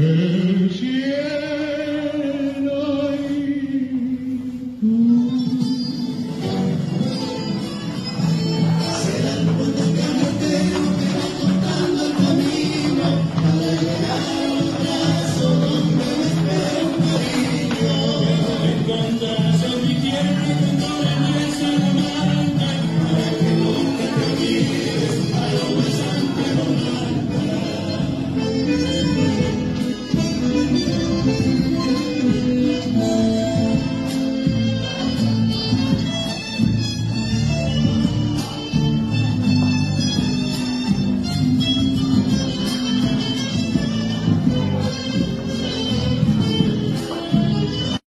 El cielo.